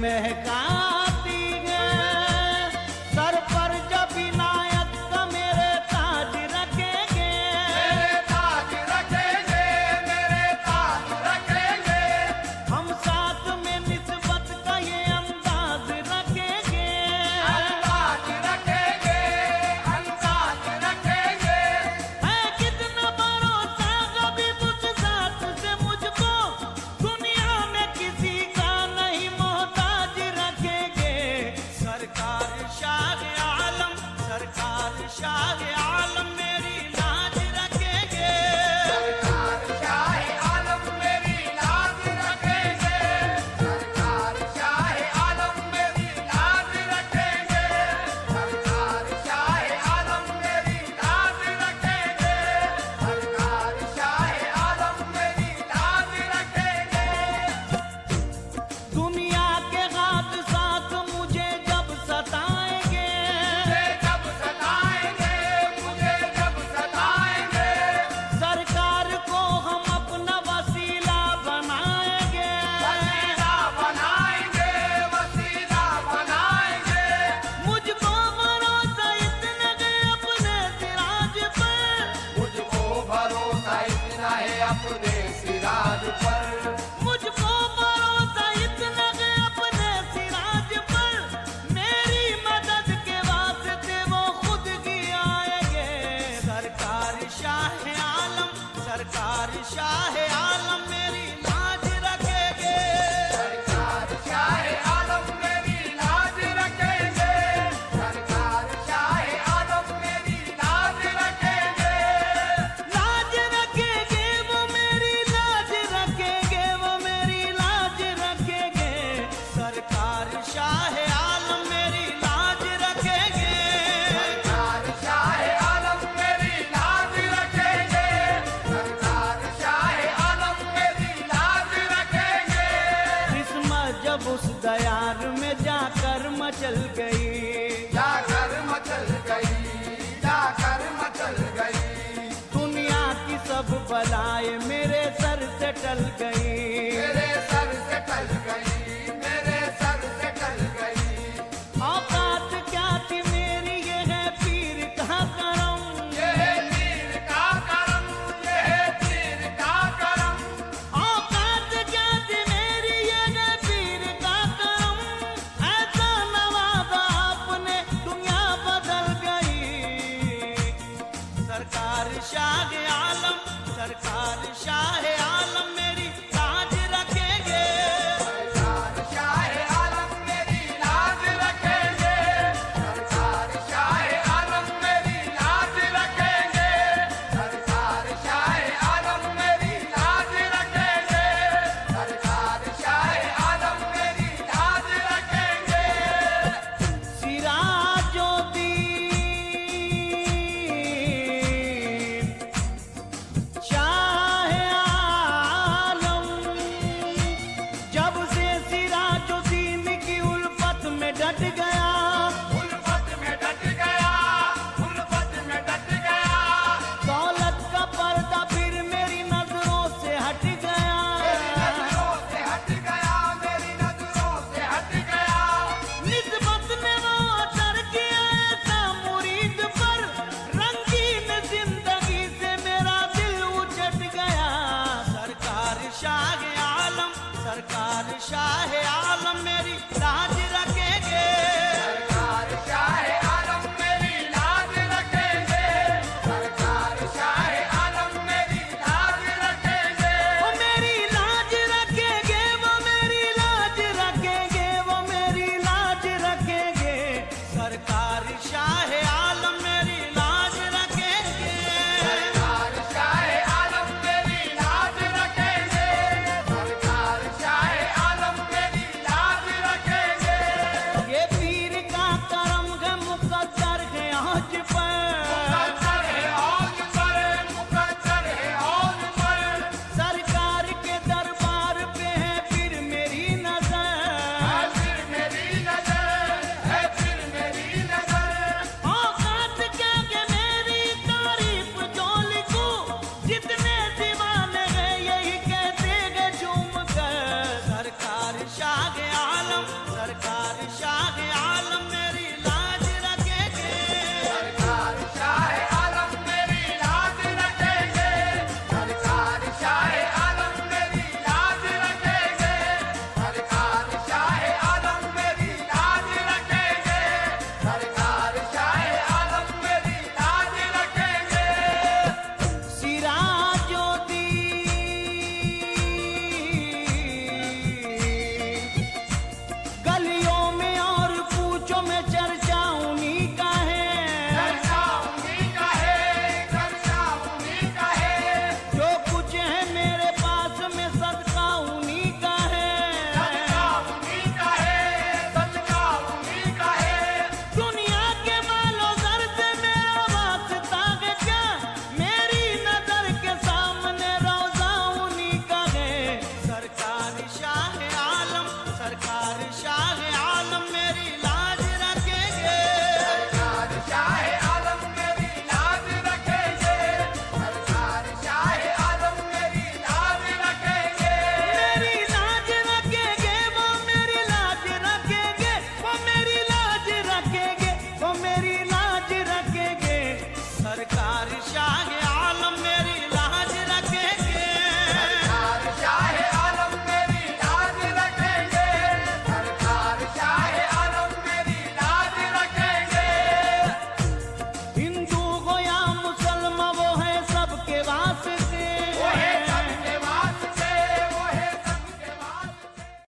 महका yeah el que